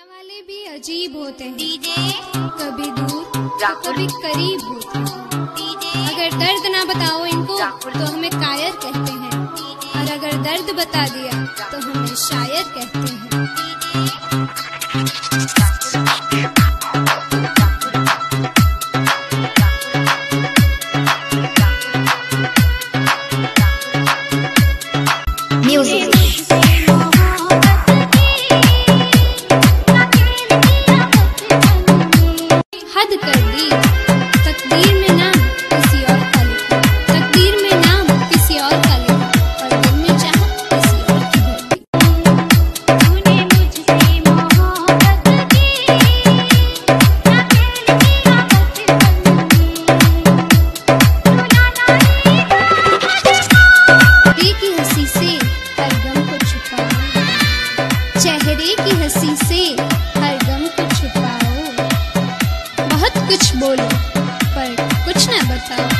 दुनिया वाले भी अजीब होते हैं। डीजे। कभी दूर तो कभी करीब होते हैं। डीजे। अगर दर्द ना बताओ इनको तो हमें कायर कहते हैं। और अगर दर्द बता दिया तो हमें शायर कहते हैं। म्यूज़िक हर गम को छुपाओ। चेहरे की हँसी से हर गम को छुपाओ। बहुत कुछ बोलो, पर कुछ ना बताओ।